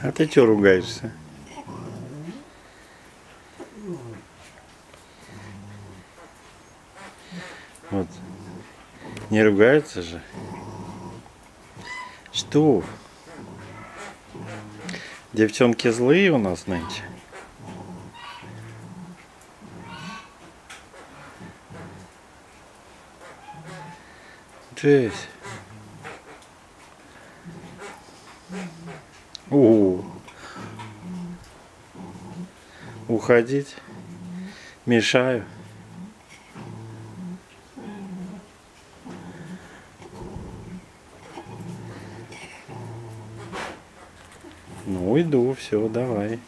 А ты что ругаешься? Вот. Не ругаются же. Что? Девчонки злые у нас нынче. Джесс. О, уходить мешаю. Ну, иду, все, давай.